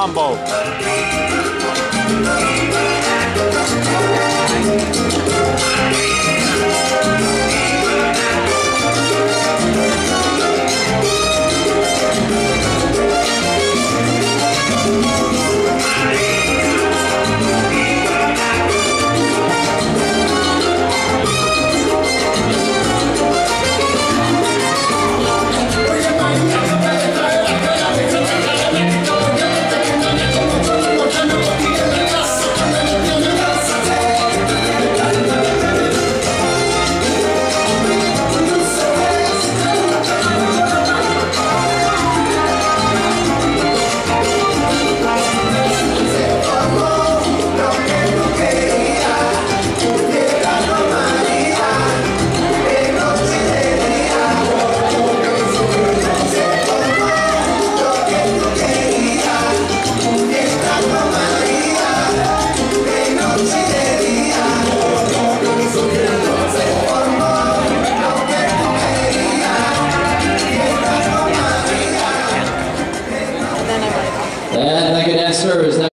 mambo. And an answer is